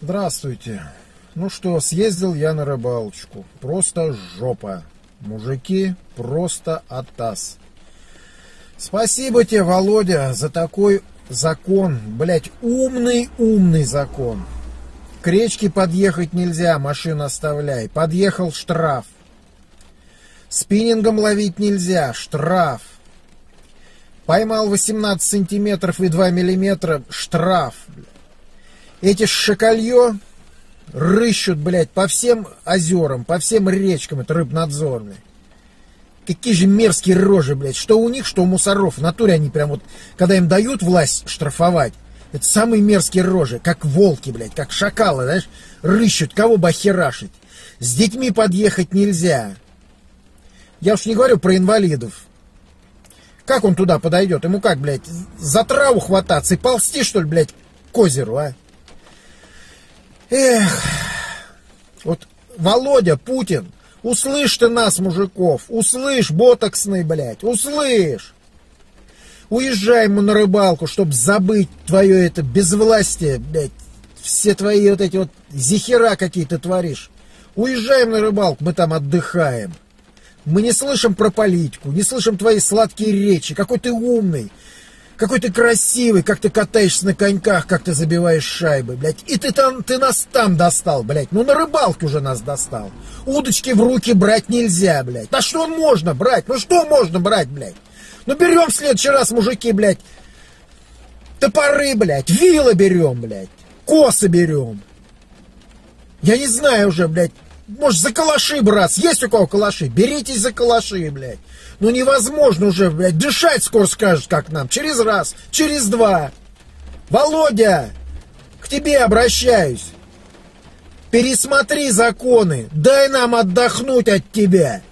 Здравствуйте. Ну что, съездил я на рыбалочку. Просто жопа. Мужики, просто атас. Спасибо тебе, Володя, за такой закон. Блять, умный-умный закон. К речке подъехать нельзя, машину оставляй. Подъехал штраф. Спиннингом ловить нельзя, штраф. Поймал 18 сантиметров и 2 миллиметра, штраф. Эти шакалье рыщут, блядь, по всем озерам, по всем речкам, это рыбнадзорные. Какие же мерзкие рожи, блядь, что у них, что у мусоров. В натуре они прям вот, когда им дают власть штрафовать, это самые мерзкие рожи, как волки, блядь, как шакалы, знаешь, рыщут, кого бы охерашить. С детьми подъехать нельзя. Я уж не говорю про инвалидов. Как он туда подойдет? Ему как, блядь, за траву хвататься и ползти, что ли, блядь, к озеру, а? Эх, вот Володя Путин, услышь ты нас, мужиков, услышь, ботоксный, блядь, услышь. Уезжай ему на рыбалку, чтобы забыть твое это безвластие, блядь, все твои вот эти вот зихера какие ты творишь. Уезжаем на рыбалку, мы там отдыхаем. Мы не слышим про политику, не слышим твои сладкие речи, какой ты умный, какой ты красивый, как ты катаешься на коньках, как ты забиваешь шайбы, блядь. И ты там, ты нас там достал, блядь. Ну на рыбалке уже нас достал. Удочки в руки брать нельзя, блядь. Да что можно брать? Ну что можно брать, блядь? Ну берем в следующий раз, мужики, блядь, топоры, блядь, вилы берем, блядь, косы берем. Я не знаю уже, блядь, может, за калаши браться? Есть у кого калаши? Беритесь за калаши, блядь. Ну невозможно уже, блядь, дышать скоро скажешь, как нам. Через раз, через два. Володя, к тебе обращаюсь. Пересмотри законы, дай нам отдохнуть от тебя.